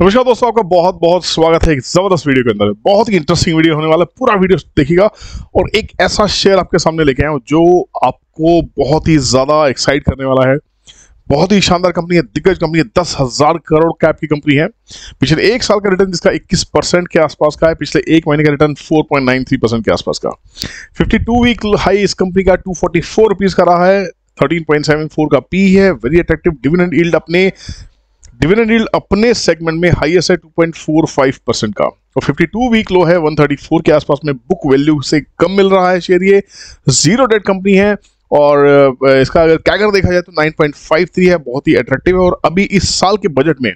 नमस्कार दोस्तों, आपका बहुत बहुत स्वागत है एक ज़बरदस्त वीडियो के अंदर। बहुत ही इंटरेस्टिंग वीडियो होने वाला है, पूरा वीडियो देखिएगा। और एक ऐसा शेयर आपके सामने लेके आया हूँ जो आपको बहुत ही ज़्यादा एक्साइट करने वाला है। बहुत ही शानदार कंपनी है, दिग्गज कंपनी है, दस हज़ार करोड़ कैप की कंपनी है। पिछले एक साल का रिटर्न जिसका 21 परसेंट के आसपास का है, पिछले एक महीने का रिटर्न 4.93 परसेंट के आसपास का। 52 वीक हाई इस कंपनी का टू फोर्टी रुपीज़ का रहा है 13.74 का पी है वेरी अट्रैक्टिव डिविडेंड यील्ड अपने डिविडेंड यील्ड अपने सेगमेंट में हाईएस्ट है 2.45 परसेंट का। और 52 वीक लो है 134 के आसपास में बुक वैल्यू से कम मिल रहा है शेयर ये। ज़ीरो डेट कंपनी है और इसका अगर कैगर देखा जाए तो 9.53 है, बहुत ही अट्रैक्टिव है। और अभी इस साल के बजट में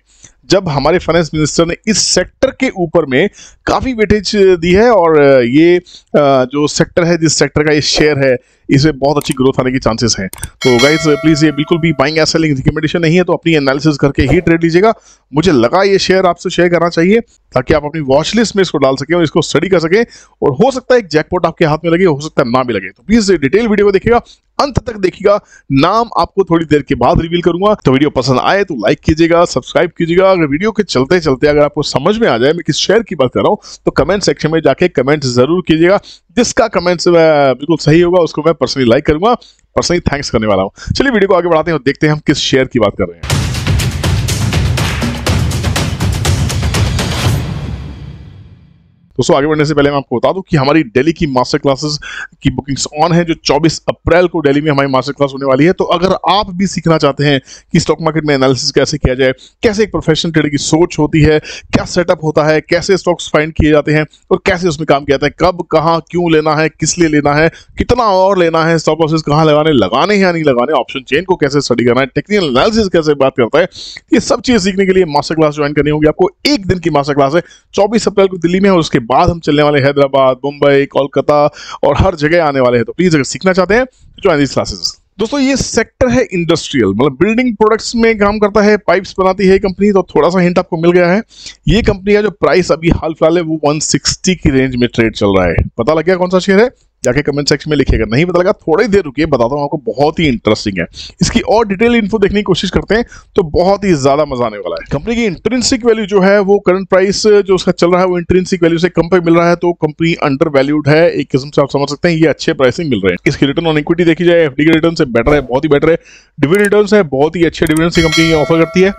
जब हमारे फाइनेंस मिनिस्टर ने इस सेक्टर के ऊपर में काफ़ी वेटेज दी है और ये जो सेक्टर है, जिस सेक्टर का ये शेयर है इसमें बहुत अच्छी ग्रोथ आने की चांसेस हैं। तो गाइस प्लीज़ ये बिल्कुल भी बाइंग या सेलिंग रिकमेंडेशन नहीं है तो अपनी एनालिसिस करके ही ट्रेड लीजिएगा। मुझे लगा ये शेयर आपसे शेयर करना चाहिए, ताकि आप अपनी वॉच लिस्ट में इसको डाल सकें और इसको स्टडी कर सकें। और हो सकता है एक जैकपॉट आपके हाथ में लगे, हो सकता है ना भी लगे। तो प्लीज़ डिटेल वीडियो को देखिएगा। अंत तक देखिएगा। नाम आपको थोड़ी देर के बाद रिवील करूँगा। तो वीडियो पसंद आए तो लाइक कीजिएगा सब्सक्राइब कीजिएगा। अगर वीडियो के चलते चलते अगर आपको समझ में आ जाए, मैं किस शेयर की बात कर रहा हूँ तो कमेंट सेक्शन में जाके कमेंट ज़रूर कीजिएगा। जिसका कमेंट बिल्कुल सही होगा, उसको मैं पर्सनली लाइक करूँगा। पर्सनली थैंक्स करने वाला हूँ। चलिए वीडियो को आगे बढ़ाते हैं और देखते हैं हम किस शेयर की बात कर रहे हैं। दोस्तों आगे बढ़ने से पहले मैं आपको बता दूँ कि हमारी दिल्ली की मास्टर क्लासेस की बुकिंग्स ऑन है, जो 24 अप्रैल को दिल्ली में हमारी मास्टर क्लास होने वाली है। तो अगर आप भी सीखना चाहते हैं कि स्टॉक मार्केट में एनालिसिस कैसे किया जाए, कैसे एक प्रोफेशनल ट्रेडर की सोच होती है, क्या सेटअप होता है, कैसे स्टॉक्स फाइंड किए जाते हैं और कैसे उसमें काम किया जाता है, कब, कहाँ, क्यों लेना है, किस लिए लेना है, कितना और लेना है स्टॉक लॉसेस कहाँ लगाने लगाने या नहीं लगाने ऑप्शन चेन को कैसे स्टडी करना है टेक्निकल एनालिसिस कैसे बात करता है, ये सब चीज़ सीखने के लिए मास्टर क्लास ज्वाइन करनी होगी। आपको एक दिन की मास्टर क्लास है, चौबीस अप्रैल को दिल्ली में और उसके बाद हम चलने वाले हैदराबाद, मुंबई, कोलकाता और हर जगह आने वाले हैं। तो प्लीज़ अगर सीखना चाहते हैं ज्वाइन दिस क्लासेस दोस्तों, ये सेक्टर है इंडस्ट्रियल मतलब बिल्डिंग प्रोडक्ट्स में काम करता है पाइप्स बनाती है कंपनी तो थोड़ा सा हिंट आपको मिल गया है। ये कंपनी का जो प्राइस अभी हाल फ़िलहाल है, वो 160 की रेंज में ट्रेड चल रहा है। पता लग गया कौन सा शेयर है? जाके कमेंट सेक्शन में लिखिएगा। नहीं पता लगा, थोड़ी देर रुकिए, बताता हूँ आपको, बहुत ही इंटरेस्टिंग है। इसकी और डिटेल इन्फो देखने की कोशिश करते हैं तो बहुत ही ज़्यादा मज़ा आने वाला है। कंपनी की इंट्रेंसिक वैल्यू जो है, वो करंट प्राइस जो उसका चल रहा है, वो इंट्रेंसिक वैल्यू से कम पे मिल रहा है तो कंपनी अंडर वैल्यूड है। एक किस्म से आप समझ सकते हैं, ये अच्छे प्राइसिंग मिल रहे हैं। इसकी रिटर्न ऑन इक्विटी देखी जाए एफडी के रिटर्न से बेटर है, बहुत ही बेटर है। डिविडेंड रिटर्न है, बहुत ही अच्छे डिविडेंड कंपनी ऑफ़र करती है।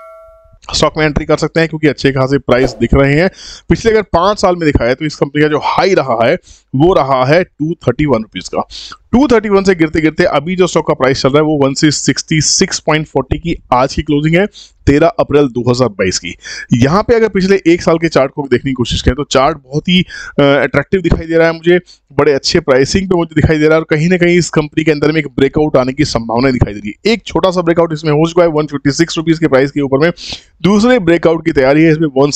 स्टॉक में एंट्री कर सकते हैं क्योंकि अच्छे खासे प्राइस दिख रहे हैं। पिछले अगर पाँच साल में दिखाया तो इस कंपनी का जो हाई रहा है, वो रहा है टू थर्टी वन रुपीज़ का। 231 से गिरते गिरते अभी जो स्टॉक का प्राइस चल रहा है, वो वन से सिक्सटी सिक्स पॉइंट फोर्टी की आज की क्लोजिंग है, तेरह अप्रैल 2022 की। यहाँ पे अगर पिछले एक साल के चार्ट को देखने की कोशिश करें तो चार्ट बहुत ही अट्रैक्टिव दिखाई दे रहा है मुझे, बड़े अच्छे प्राइसिंग पे मुझे दिखाई दे रहा है, और कहीं ना कहीं इस कंपनी के अंदर में एक ब्रेकआउट आने की संभावना दिखाई दे रही है। एक छोटा सा ब्रेकआउट इसमें हो चुका है वन फिफ्टी के प्राइस के ऊपर में। दूसरे ब्रेकआउट की तैयारी है इसमें वन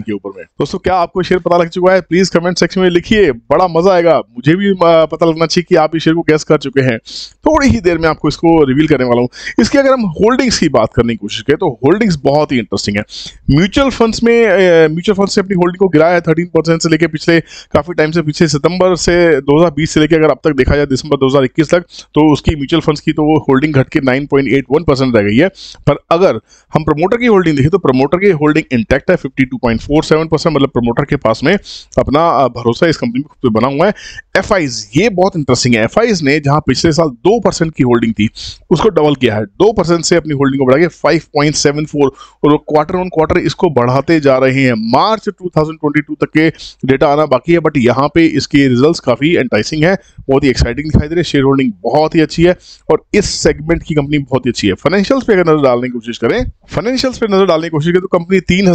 के ऊपर में। दोस्तों, क्या आपको शेयर पता लग चुका है? प्लीज़ कमेंट सेक्शन में लिखिए, बड़ा मज़ा आएगा। मुझे भी पता लगना चाहिए कि आप इस शेयर को गैस कर चुके हैं। थोड़ी ही देर में आपको इसको रिवील करने वाला हूँ। इसकी अगर हम होल्डिंग्स की बात करने की कोशिश करें तो होल्डिंग्स बहुत ही इंटरेस्टिंग है। म्यूचुअल फंड्स में म्यूचुअल फंड से अपनी होल्डिंग को गिराया है थर्टीन परसेंट से लेकर पिछले काफ़ी टाइम से, पिछले सितंबर से 2020 से लेकर अगर अब तक देखा जाए, दिसंबर 2021 तक तो उसकी म्यूचुअल फंड्स की तो होल्डिंग घट के 9.81 परसेंट रह गई है। पर अगर हम प्रमोटर की होल्डिंग देखें तो प्रमोटर की होल्डिंग इंटैक्ट है 52.47 परसेंट मतलब प्रमोटर के पास में अपना भरोसा इस कंपनी में बना हुआ है। एफ़ ये बहुत इंटरेस्टिंग है। एफ़ ने जहाँ पिछले साल दो परसेंट की होल्डिंग थी, उसको डबल किया है। दो परसेंट से अपनी होल्डिंग को बढ़ा के फाइव पॉइंट सेवन फोर और क्वार्टर ऑन क्वार्टर इसको बढ़ाते जा रहे हैं। मार्च 2022 तक के डेटा आना बाकी है बट यहाँ पे इसके रिजल्ट्स काफ़ी एंटाइसिंग है। बहुत ही एक्साइटिंग दिखाई दे रही है। शेयर होल्डिंग बहुत ही अच्छी है और इस सेगमेंट की कंपनी बहुत ही अच्छी है। फाइनेंशियल्स पे अगर नज़र डालने की कोशिश करें फाइनेंशियल्स पे नज़र डालने की कोशिश करें तो कंपनी तीन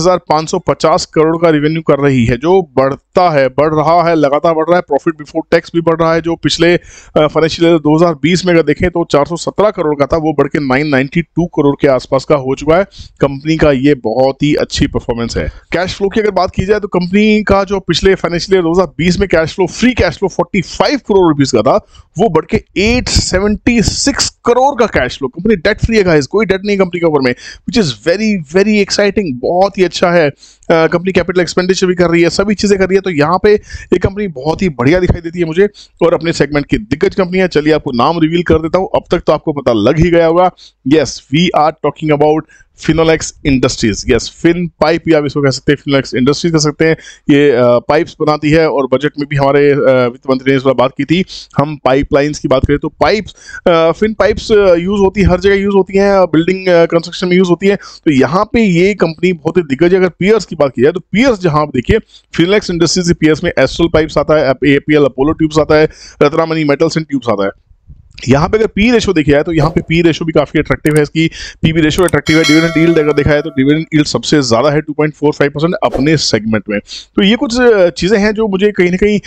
करोड़ का रेवेन्यू कर रही है, जो बढ़ता है, बढ़ रहा है, लगातार बढ़ रहा है। प्रॉफिट बिफोर टैक्स भी बढ़ रहा है, जो पिछले फाइनेंशियल ईयर 2020 में अगर देखें तो 417 करोड़ का था, वो बढ़ के 992 करोड़ के आसपास का हो चुका है। कंपनी का ये बहुत ही अच्छी परफॉर्मेंस है। कैश फ्लो की अगर बात की जाए तो कंपनी का जो पिछले फाइनेंशियल ईयर 2020 में cash flow free cash flow 45 crore rupees का था, वो बढ़ के 876 करोड़ का cash flow company debt free है कोई डेट नहीं कंपनी के ऊपर में which is very very exciting बहुत ही अच्छा है। कंपनी कैपिटल एक्सपेंडिचर भी कर रही है, सभी चीज़ें कर रही है तो यहाँ पे ये कंपनी बहुत ही बढ़िया दिखाई देती है मुझे और अपने सेगमेंट की दिग्गज कंपनी है। चलिए आपको नाम रिवील कर देता हूँ, अब तक तो आपको पता लग ही गया होगा। Yes we are talking about Finolex industries yes Fin pipe या इसको कह सकते हैं फिनोलेक्स इंडस्ट्रीज़ कह सकते हैं। ये पाइप्स बनाती है और बजट में भी हमारे वित्त मंत्री ने इस बार बात की थी। हम पाइपलाइंस की बात करें तो पाइप्स फिन पाइप्स यूज़ होती है, हर जगह यूज़ होती हैं बिल्डिंग कंस्ट्रक्शन में यूज़ होती है। तो यहाँ पे ये कंपनी बहुत ही दिग्गज अगर पियर्स की बात की जाए तो पियर्स जहाँ आप देखिए फिनोलेक्स इंडस्ट्रीज़ पियर्स में एस्ट्रल पाइप्स आता है एपीएल अपोलो ट्यूब्स आता है रत्नामणि मेटल्स एंड ट्यूब्स आता है। यहाँ पे अगर पी रेशो देखा जाए तो यहाँ पे पी रेशो भी काफ़ी अट्रैक्टिव है। इसकी पीबी रेशो अट्रैक्टिव है। डिविडेंड यील्ड अगर देखा जाए तो डिविडेंड यील्ड सबसे ज़्यादा है 2.45 परसेंट अपने सेगमेंट में। तो ये कुछ चीज़ें हैं जो मुझे कहीं ना कहीं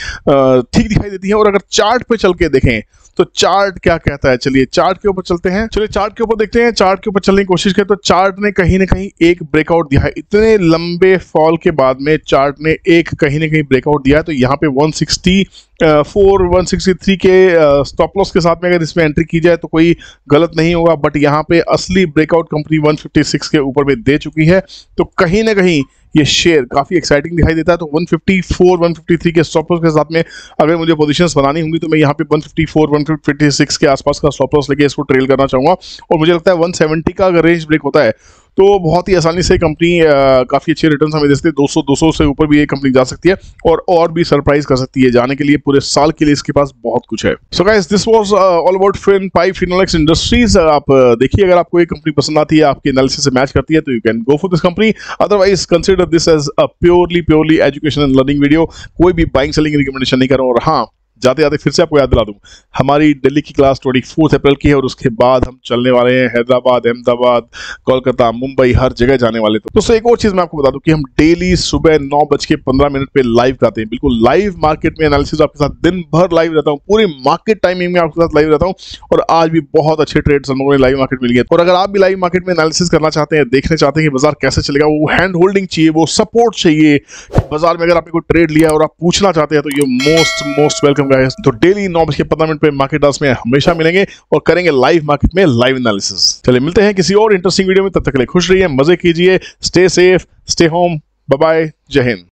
ठीक दिखाई देती हैं। और अगर चार्ट पे चल के देखें तो चार्ट क्या कहता है? चलिए चार्ट के ऊपर चलते हैं। चलिए चार्ट के ऊपर देखते हैं। चार्ट के ऊपर चलने की कोशिश करें तो चार्ट ने कहीं ना कहीं एक ब्रेकआउट दिया है। इतने लंबे फॉल के बाद में चार्ट ने एक कहीं ना कहीं ब्रेकआउट दिया है। तो यहाँ पे 160 फोर वन सिक्सटी थ्री के स्टॉप लॉस के साथ में अगर इसमें एंट्री की जाए तो कोई गलत नहीं होगा बट यहाँ पे असली ब्रेकआउट कंपनी 156 के ऊपर में दे चुकी है। तो कहीं ना कहीं ये शेयर काफ़ी एक्साइटिंग दिखाई देता है। तो 154 153 के स्टॉप लॉस के साथ में अगर मुझे पोजीशंस बनानी होंगी तो मैं यहाँ पे 154 156 के आसपास का स्टॉप लॉस लेके इसको ट्रेल करना चाहूँगा। और मुझे लगता है 170 का अगर रेंज ब्रेक होता है तो बहुत ही आसानी से कंपनी काफ़ी अच्छे रिटर्न हमें देती है। दो सौ से ऊपर भी ये कंपनी जा सकती है और और भी सरप्राइज़ कर सकती है। जाने के लिए पूरे साल के लिए इसके पास बहुत कुछ है। So guys this was all about Fin pipe Finolex industries आप देखिए, अगर आपको ये कंपनी पसंद आती है, आपके एनालिसिस से मैच करती है तो you can go for this company otherwise consider this as a purely purely education and learning video कोई भी बाइंग सेलिंग रिकमेंडेशन नहीं कर और हाँ जाते जाते फिर से आपको याद दिला दूँ हमारी दिल्ली की क्लास ट्वेंटी फोर्थ अप्रैल की है और उसके बाद हम चलने वाले हैं हैदराबाद, अहमदाबाद, कोलकाता, मुंबई, हर जगह जाने वाले। तो दोस्तों, एक और चीज़ मैं आपको बता दूँ कि हम डेली सुबह नौ बज के पंद्रह मिनट पर लाइव करते हैं। बिल्कुल लाइव मार्केट में एनालिसिस आपके साथ दिन भर लाइव रहता हूँ। पूरी मार्केट टाइमिंग में आपके साथ लाइव रहता हूँ और आज भी बहुत अच्छे ट्रेड हम लोगों ने लाइव मार्केट मिल गए और अगर आप भी लाइव मार्केट में एनालिसिस करना चाहते हैं, देखने चाहते हैं कि बाज़ार कैसे चलेगा, वो हैंड होल्डिंग चाहिए, वो सपोर्ट चाहिए। बाज़ार में अगर आपने कोई ट्रेड लिया और आप पूछना चाहते हैं तो ये मोस्ट मोस्ट वेलकम गाइस तो डेली नौ बज के पंद्रह मिनट पे मार्केट डांस में हमेशा मिलेंगे और करेंगे लाइव मार्केट में लाइव एनालिसिस चलिए, मिलते हैं किसी और इंटरेस्टिंग वीडियो में। तब तक के लिए खुश रहिए, मज़े कीजिए stay safe stay home bye जय हिंद।